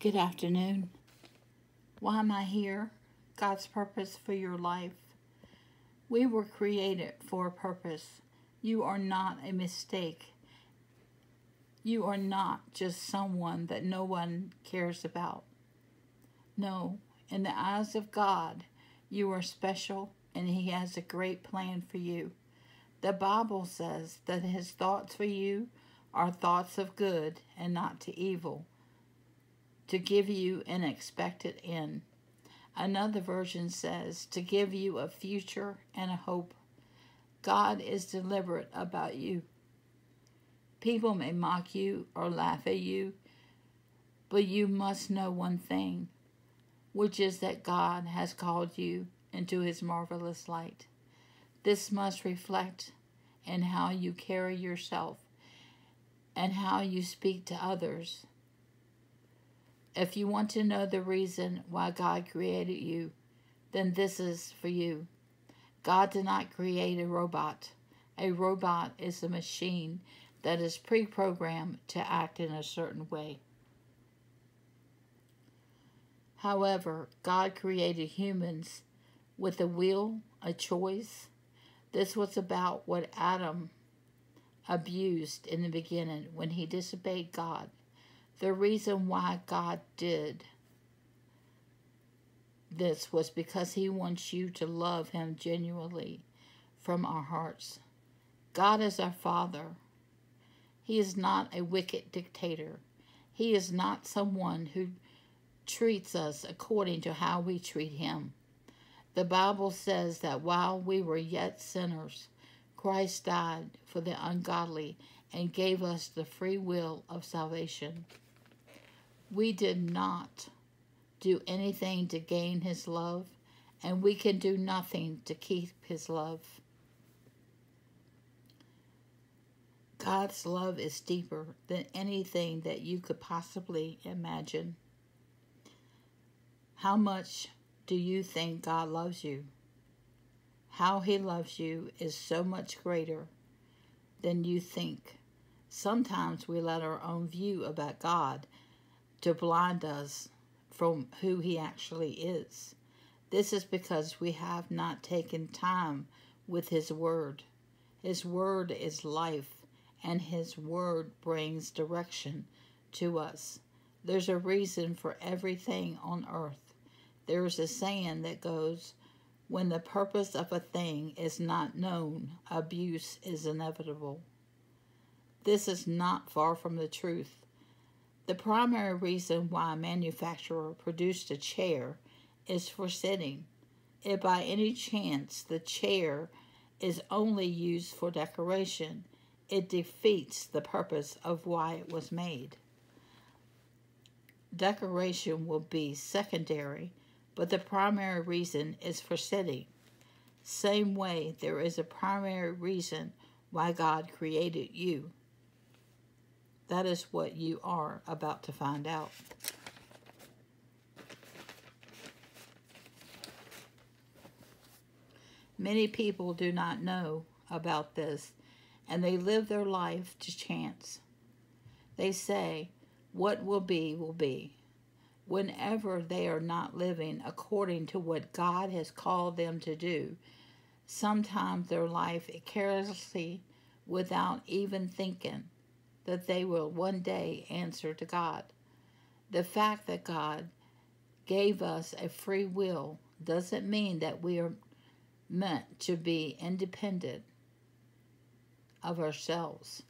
Good afternoon. Why am I here? God's purpose for your life. We were created for a purpose. You are not a mistake. You are not just someone that no one cares about. No, in the eyes of God, you are special and He has a great plan for you. The Bible says that His thoughts for you are thoughts of good and not to evil, to give you an expected end. Another version says to give you a future and a hope. God is deliberate about you. People may mock you or laugh at you, but you must know one thing, which is that God has called you into his marvelous light. This must reflect in how you carry yourself and how you speak to others. If you want to know the reason why God created you, then this is for you. God did not create a robot. A robot is a machine that is pre programmed to act in a certain way. However, God created humans with a will, a choice. This was about what Adam abused in the beginning when he disobeyed God. The reason why God did this was because he wants you to love him genuinely from our hearts. God is our Father. He is not a wicked dictator. He is not someone who treats us according to how we treat him. The Bible says that while we were yet sinners, Christ died for the ungodly and gave us the free will of salvation. We did not do anything to gain his love, and we can do nothing to keep his love. God's love is deeper than anything that you could possibly imagine. How much do you think God loves you? How He loves you is so much greater than you think. Sometimes we let our own view about God to blind us from who He actually is. This is because we have not taken time with His Word. His Word is life and His Word brings direction to us. There's a reason for everything on earth. There is a saying that goes, when the purpose of a thing is not known, abuse is inevitable. This is not far from the truth. The primary reason why a manufacturer produced a chair is for sitting. If by any chance the chair is only used for decoration, it defeats the purpose of why it was made. Decoration will be secondary, but the primary reason is for sitting. Same way, there is a primary reason why God created you. That is what you are about to find out. Many people do not know about this and they live their life to chance. They say, What will be, will be. Whenever they are not living according to what God has called them to do, sometimes their life carelessly, without even thinking that they will one day answer to God. The fact that God gave us a free will doesn't mean that we are meant to be independent of ourselves.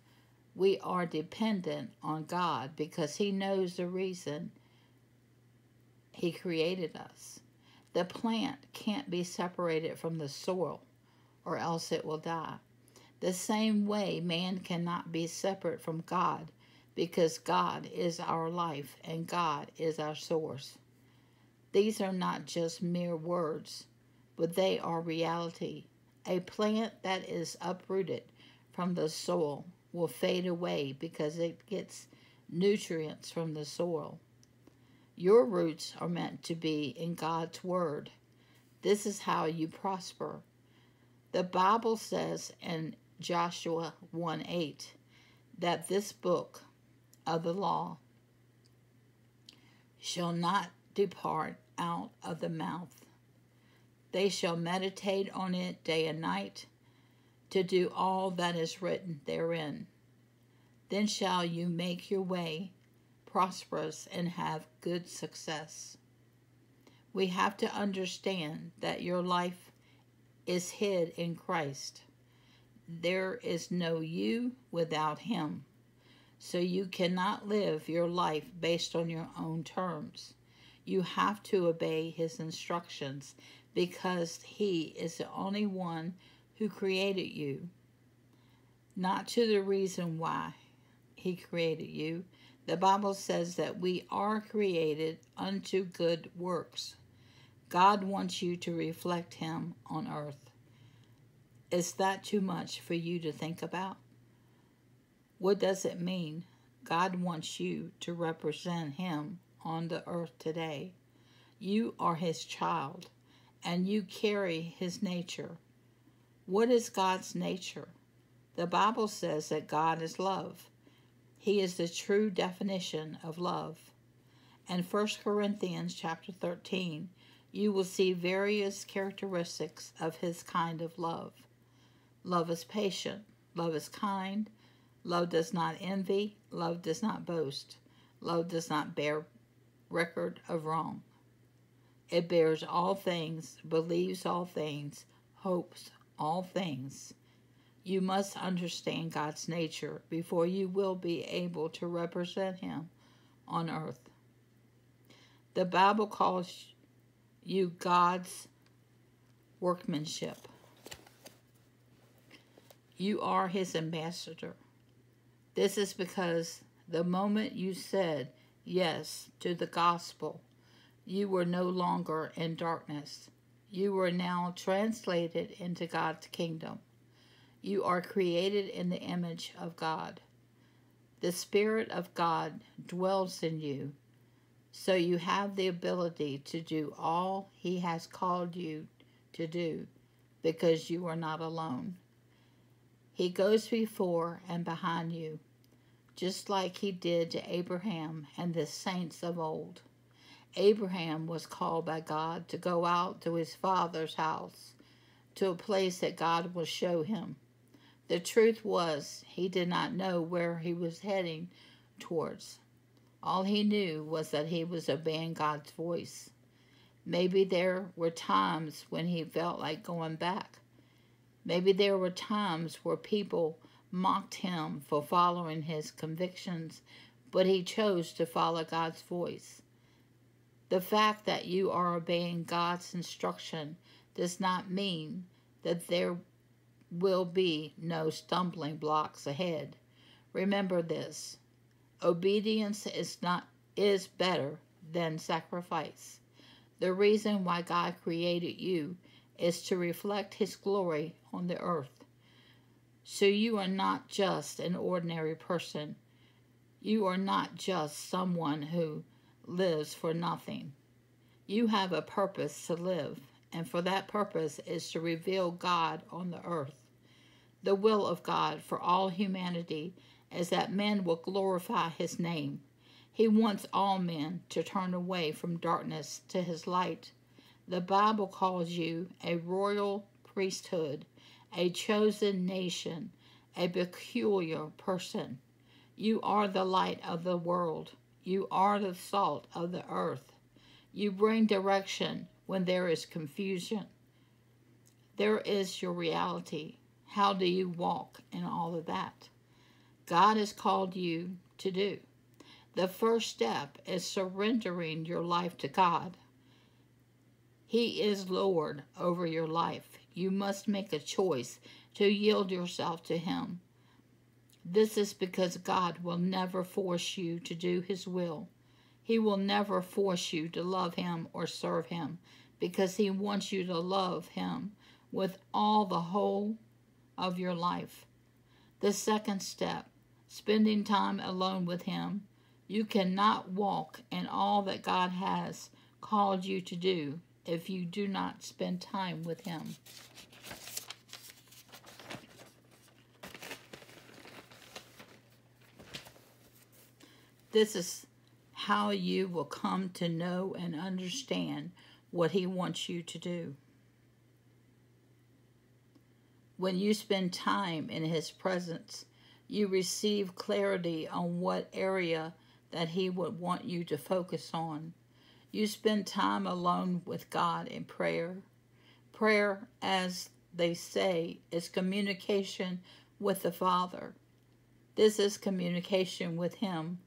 We are dependent on God because He knows the reason He created us. The plant can't be separated from the soil or else it will die. The same way, man cannot be separate from God because God is our life and God is our source. These are not just mere words, but they are reality. A plant that is uprooted from the soil will fade away because it gets nutrients from the soil. Your roots are meant to be in God's Word. This is how you prosper. The Bible says in Joshua 1 8 that this book of the law shall not depart out of the mouth. They shall meditate on it day and night to do all that is written therein. Then shall you make your way prosperous and have good success. We have to understand that your life is hid in Christ. There is no you without Him. So you cannot live your life based on your own terms. You have to obey His instructions because He is the only one who created you. Not to the reason why He created you. The Bible says that we are created unto good works. God wants you to reflect Him on earth. Is that too much for you to think about? What does it mean? God wants you to represent Him on the earth today. You are His child, and you carry His nature. What is God's nature? The Bible says that God is love. He is the true definition of love. In 1 Corinthians chapter 13 you will see various characteristics of his kind of love. Love is patient, love is kind, love does not envy, love does not boast, love does not bear record of wrong. It bears all things, believes all things, hopes all things. You must understand God's nature before you will be able to represent Him on earth. The Bible calls you God's workmanship. You are his ambassador. This is because the moment you said yes to the gospel, you were no longer in darkness. You were now translated into God's kingdom. You are created in the image of God. The Spirit of God dwells in you so you have the ability to do all He has called you to do because you are not alone. He goes before and behind you, just like He did to Abraham and the saints of old. Abraham was called by God to go out to his father's house, to a place that God will show him. The truth was, he did not know where he was heading towards. All he knew was that he was obeying God's voice. Maybe there were times when he felt like going back. Maybe there were times where people mocked him for following his convictions, but he chose to follow God's voice. The fact that you are obeying God's instruction does not mean that there will be no stumbling blocks ahead. Remember this Obedience is not is better than sacrifice. The reason why God created you is to reflect his glory on the earth. So you are not just an ordinary person. You are not just someone who lives for nothing. You have a purpose to live, and for that purpose is to reveal God on the earth. The will of God for all humanity is that men will glorify his name. He wants all men to turn away from darkness to his light. The Bible calls you a royal priesthood, a chosen nation, a peculiar person. You are the light of the world. You are the salt of the earth. You bring direction when there is confusion. There is your reality. How do you walk in all of that? God has called you to do. The first step is surrendering your life to God. He is Lord over your life. You must make a choice to yield yourself to Him. This is because God will never force you to do His will. He will never force you to love Him or serve Him because He wants you to love Him with all the whole of your life. The second step spending time alone with Him. You cannot walk in all that God has called you to do if you do not spend time with Him. This is how you will come to know and understand what He wants you to do. When you spend time in His presence, you receive clarity on what area that He would want you to focus on. You spend time alone with God in prayer. Prayer, as they say, is communication with the Father. This is communication with Him.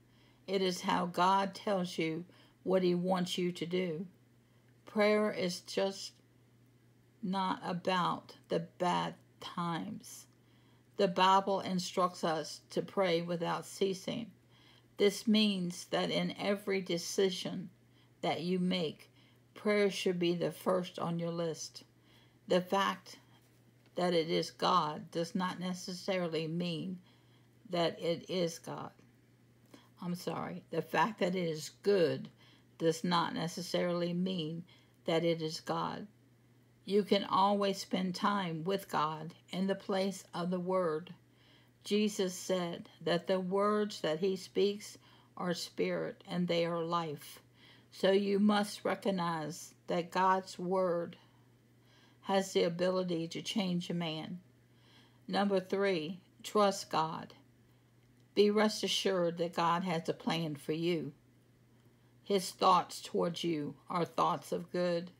It is how God tells you what He wants you to do. Prayer is just not about the bad times. The Bible instructs us to pray without ceasing. This means that in every decision that you make, prayer should be the first on your list. The fact that it is God does not necessarily mean that it is God. I'm sorry, the fact that it is good does not necessarily mean that it is God. You can always spend time with God in the place of the Word. Jesus said that the words that He speaks are spirit and they are life. So you must recognize that God's Word has the ability to change a man. Number three, trust God. Be rest assured that God has a plan for you. His thoughts towards you are thoughts of good.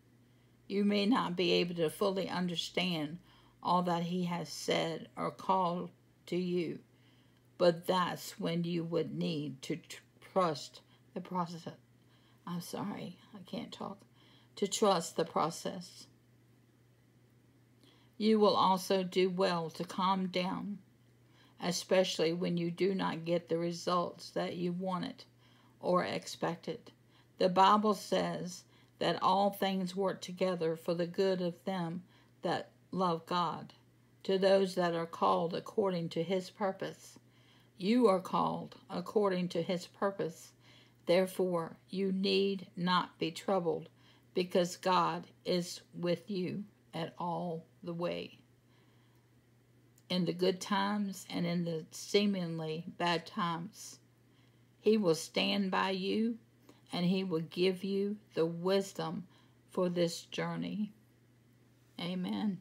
You may not be able to fully understand all that He has said or called to you, but that's when you would need to trust the process. I'm sorry, I can't talk. To trust the process. You will also do well to calm down especially when you do not get the results that you wanted or expected. The Bible says that all things work together for the good of them that love God, to those that are called according to his purpose. You are called according to his purpose. Therefore, you need not be troubled, because God is with you at all the way in the good times and in the seemingly bad times. He will stand by you and He will give you the wisdom for this journey. Amen.